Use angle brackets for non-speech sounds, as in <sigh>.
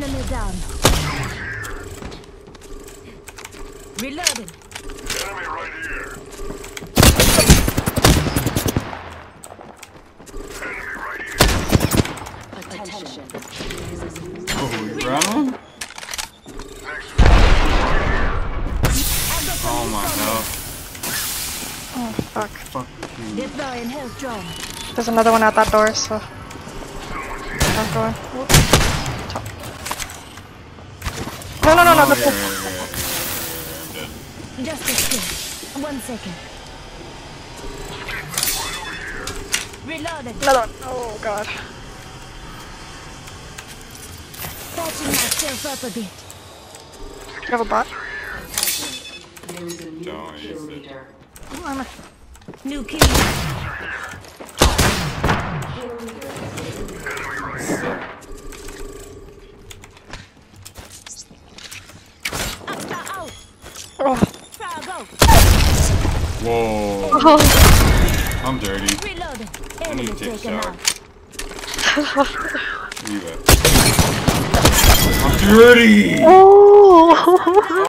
Enemy down. Reloading. Enemy right here. Enemy oh, fuck. There's another one at that door, so. I'm going. Oops. No, no, no, no. Just a second. One second. Reloading. Another one. Oh, God. Patching myself up a bit. Do you have a bot? There's a new kill it. leader. Oh, I'm a- New kill. Kill leader. Up, out. Oh. Frag out. Whoa. oh. I'm dirty. Reloading. I need to take a shower. You bet. I'm dirty! <laughs> oh.